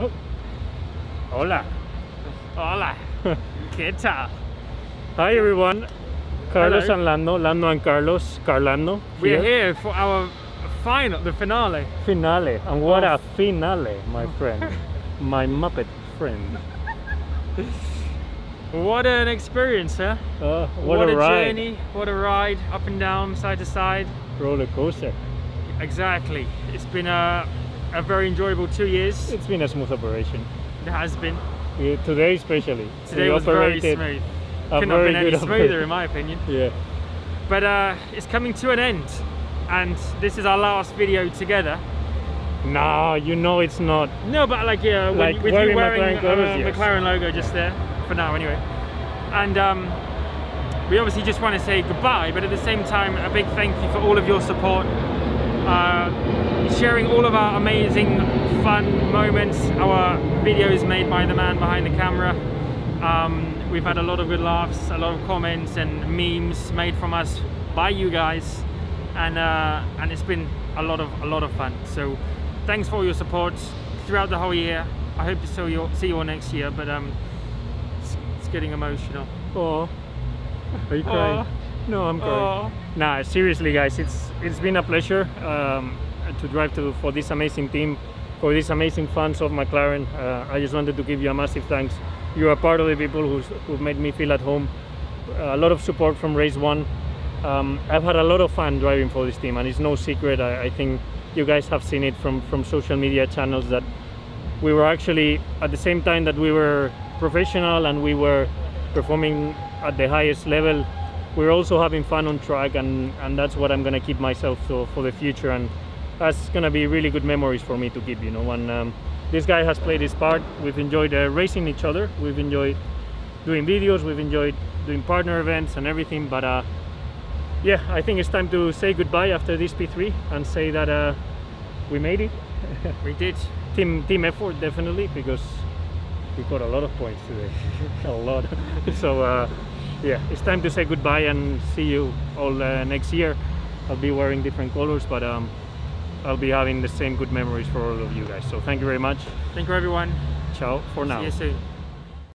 Oh. Hola. Hola. ¿Qué tal? Hi everyone. Carlos Hello. and Lando, Lando and Carlos, Carlando. We're here for our final, the finale. Finale. And what Oh. a finale, my friend. my Muppet friend. What an experience, huh? Uh, what, a, ride. journey, what a ride, up and down, side to side. Roller coaster. Exactly. It's been a, a very enjoyable two years. It's been a smooth operation. It has been. Uh, Today especially. Today We was very smooth. Couldn't have very been any smoother, operation. in my opinion. Yeah. But uh, it's coming to an end, and this is our last video together. No, you know it's not. No, but like yeah, when, Like with wearing you wearing McLaren uh, yes. McLaren logo just there for now, anyway. And um, we obviously just want to say goodbye, but at the same time, a big thank you for all of your support, uh, sharing all of our amazing, fun moments, our videos made by the man behind the camera. Um, we've had a lot of good laughs, a lot of comments and memes made from us by you guys, and uh, and it's been a lot of a lot of fun. So thanks for all your support throughout the whole year. I hope to see you see you all next year, but um, it's, it's getting emotional. Oh. Are you crying? No, I'm crying. Oh, Nah, seriously, guys, it's it's been a pleasure um, to drive to for this amazing team, for these amazing fans of McLaren. Uh, I just wanted to give you a massive thanks. You are part of the people who's, who made me feel at home. a lot of support from race one. Um, I've had a lot of fun driving for this team, and it's no secret. I, I think you guys have seen it from from social media channels that we were actually at the same time that we were professional and we were performing at the highest level we're also having fun on track and and that's what i'm going to keep myself to for the future and that's going to be really good memories for me to keep you know and um, this guy has played his part. We've enjoyed uh, racing each other. We've enjoyed doing videos. We've enjoyed doing partner events and everything but uh yeah i think it's time to say goodbye after this p3 and say that uh we made it. We did. team team effort definitely because we got a lot of points today. A lot. So uh, yeah it's time to say goodbye and see you all uh, next year i'll be wearing different colors but um, i'll be having the same good memories for all of you guys so thank you very much Thank you, everyone. ciao for now See you soon.